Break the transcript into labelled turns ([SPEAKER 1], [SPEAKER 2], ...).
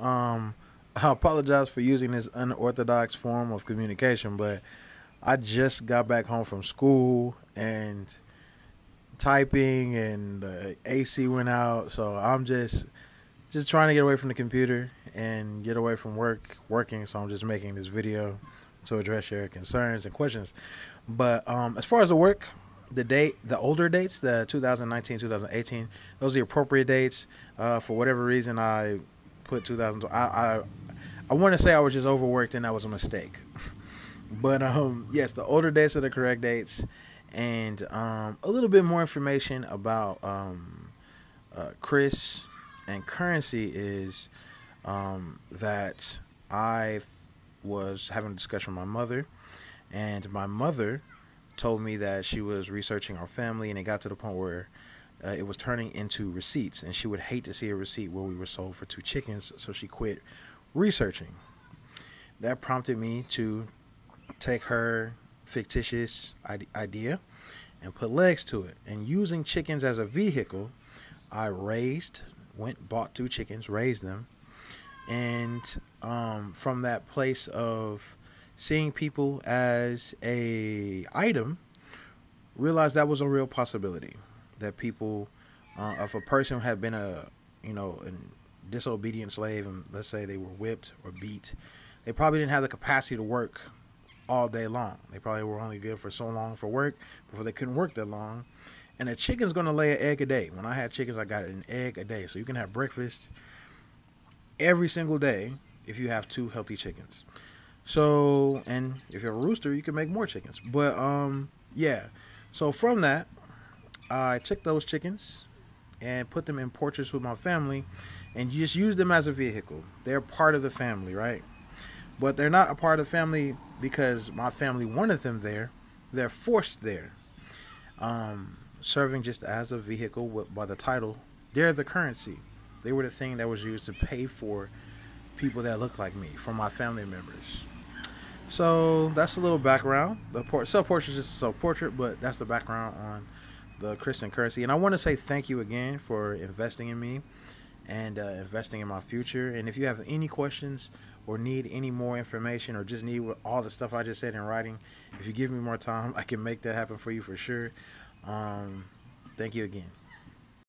[SPEAKER 1] Um, I apologize for using this unorthodox form of communication, but I just got back home from school and typing and the AC went out, so I'm just just trying to get away from the computer and get away from work working. So I'm just making this video to address your concerns and questions. But um, as far as the work, the date, the older dates, the 2019, 2018, those are the appropriate dates. Uh, for whatever reason, I put 2000. I I, I want to say I was just overworked and that was a mistake. but um, yes, the older dates are the correct dates, and um, a little bit more information about um, uh, Chris and currency is um, that I was having a discussion with my mother, and my mother told me that she was researching our family, and it got to the point where uh, it was turning into receipts, and she would hate to see a receipt where we were sold for two chickens, so she quit researching. That prompted me to take her fictitious idea and put legs to it. And using chickens as a vehicle, I raised, went, bought two chickens, raised them, and um, from that place of seeing people as a item, realized that was a real possibility. That people, uh, if a person had been a, you know, a disobedient slave, and let's say they were whipped or beat, they probably didn't have the capacity to work all day long. They probably were only good for so long for work before they couldn't work that long. And a chicken's gonna lay an egg a day. When I had chickens, I got an egg a day. So you can have breakfast every single day if you have two healthy chickens. So, and if you have a rooster, you can make more chickens. But um, yeah. So from that, I took those chickens and put them in portraits with my family, and just use them as a vehicle. They're part of the family, right? But they're not a part of the family because my family wanted them there. They're forced there. Um, serving just as a vehicle by the title. They're the currency. They were the thing that was used to pay for people that look like me, for my family members. So that's a little background. The self portrait is just a self portrait, but that's the background on the Christian currency. And I want to say thank you again for investing in me and uh, investing in my future. And if you have any questions or need any more information or just need all the stuff I just said in writing, if you give me more time, I can make that happen for you for sure. Um, thank you again.